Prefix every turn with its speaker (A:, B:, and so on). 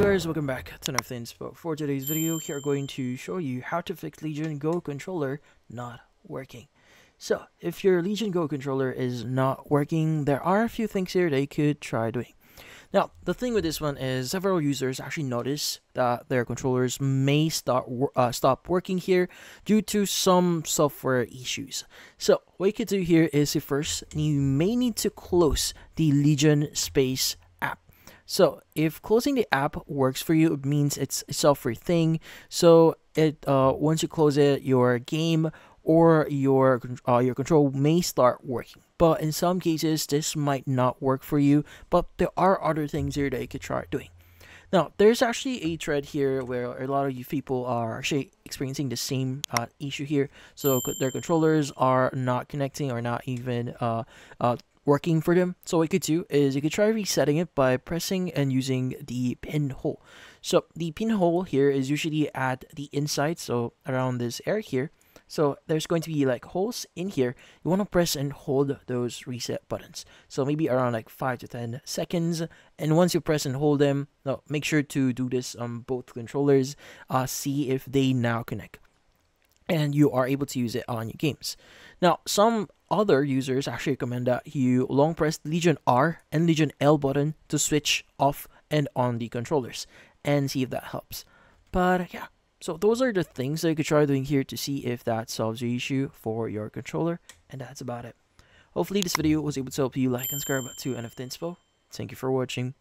A: guys, welcome back to another Things. But for today's video, here are going to show you how to fix Legion Go controller not working. So, if your Legion Go controller is not working, there are a few things here that you could try doing. Now, the thing with this one is several users actually notice that their controllers may start uh, stop working here due to some software issues. So, what you could do here is first, you may need to close the Legion Space so if closing the app works for you, it means it's a software thing. So it uh, once you close it, your game or your uh, your control may start working. But in some cases, this might not work for you. But there are other things here that you could try doing. Now, there's actually a thread here where a lot of you people are actually experiencing the same uh, issue here. So their controllers are not connecting or not even uh, uh, working for them. So what you could do is you could try resetting it by pressing and using the pinhole. So the pinhole here is usually at the inside, so around this area here. So there's going to be like holes in here. You want to press and hold those reset buttons. So maybe around like 5 to 10 seconds. And once you press and hold them, no, make sure to do this on both controllers. Uh, see if they now connect. And you are able to use it on your games. Now, some other users actually recommend that you long press Legion R and Legion L button to switch off and on the controllers and see if that helps. But yeah, so those are the things that you could try doing here to see if that solves your issue for your controller. And that's about it. Hopefully this video was able to help you like and subscribe to NF Inspo. Thank you for watching.